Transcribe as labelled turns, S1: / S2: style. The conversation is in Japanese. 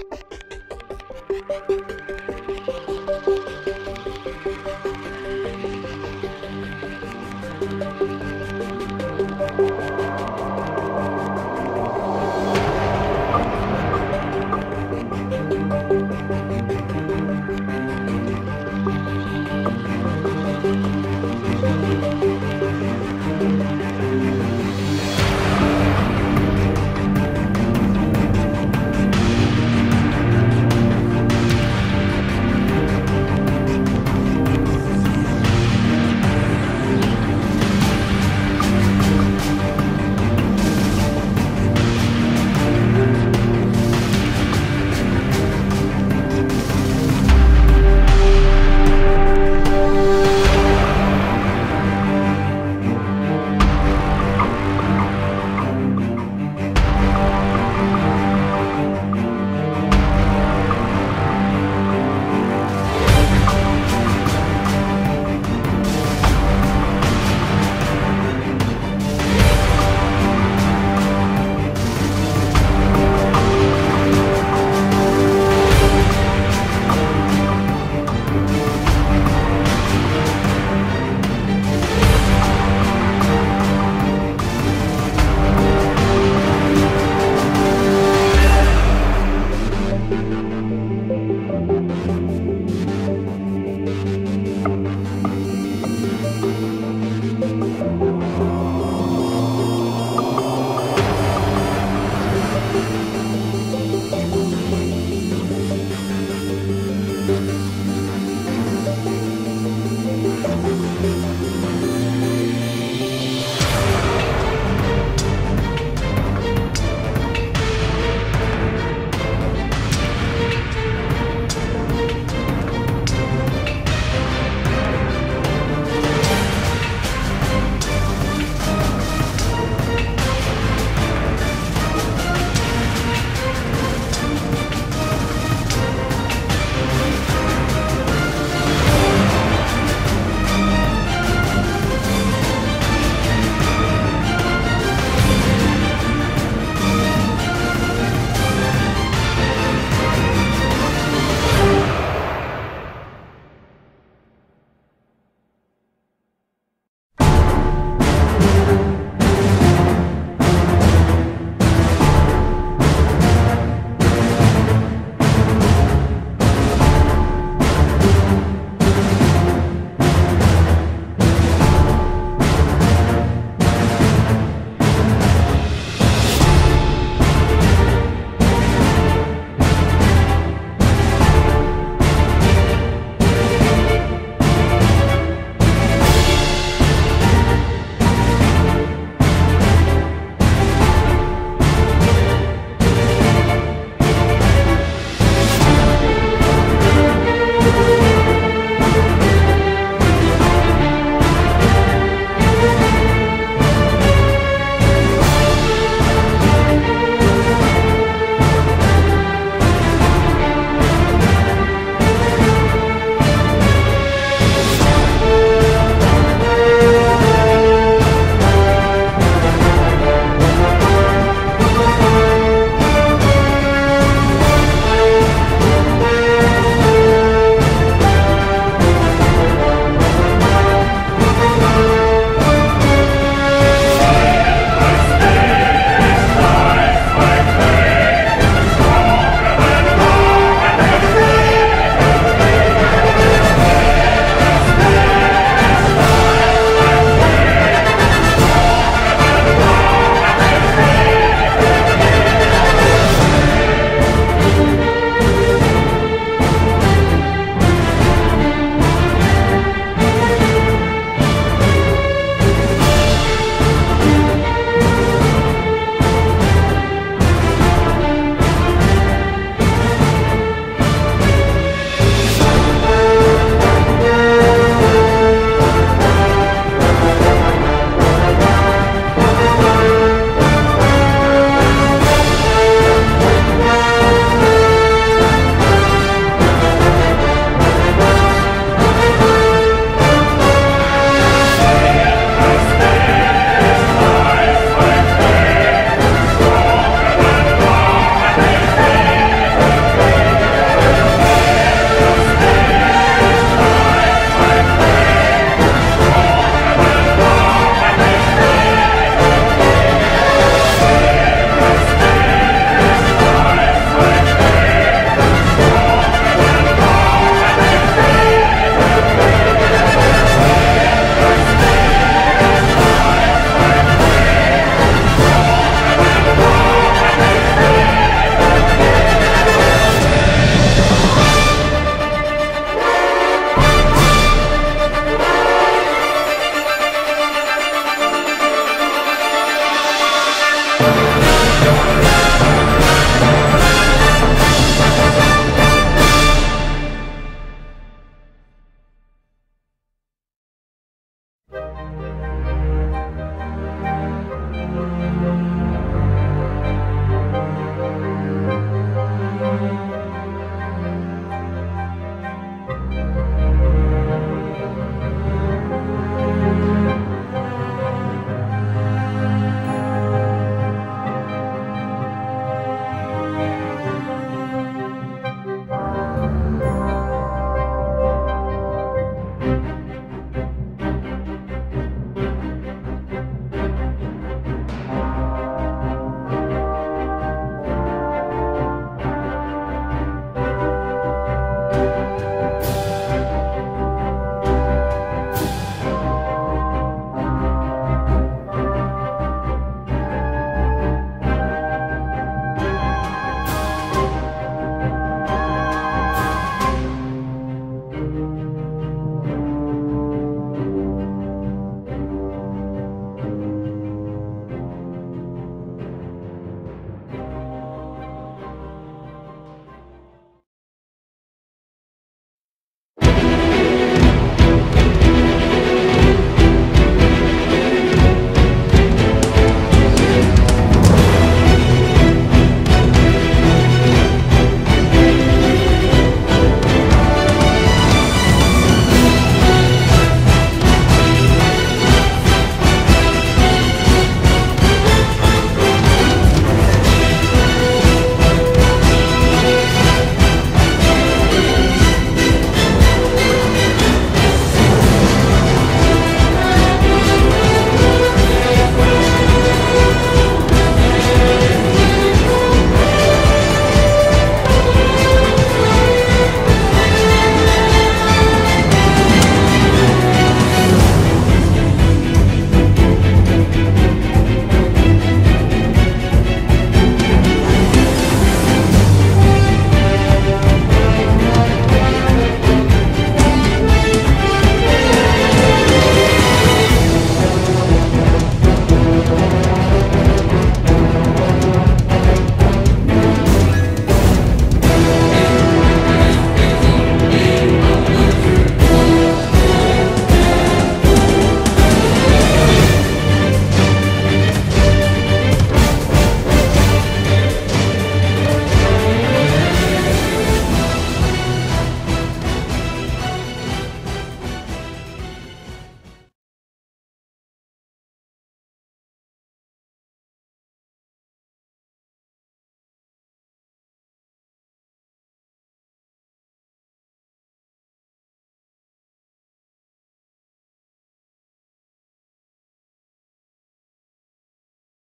S1: フフフフ。